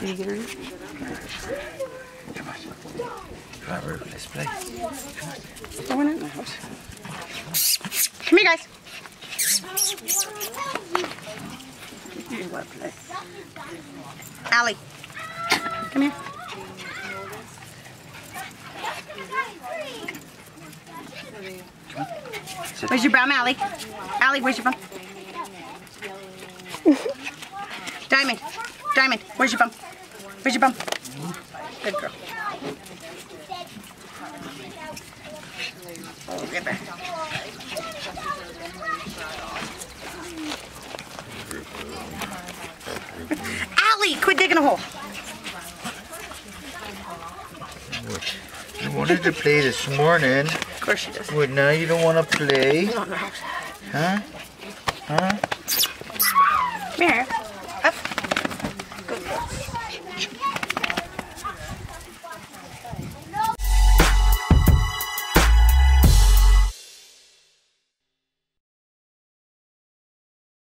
Did you get her? Come on. Come on, Ruth, let's play. Going on in the house? Come here, guys. You want to play? Allie, come here. Where's your bum, Allie? Allie, where's your bum? Diamond, Diamond, where's your bum? Where's your bum? Good girl. Oh, get there. Allie, quit digging a hole. You wanted to play this morning. Of course she does. Well, now you don't want to play. Not in the. Huh? Huh? Come here much.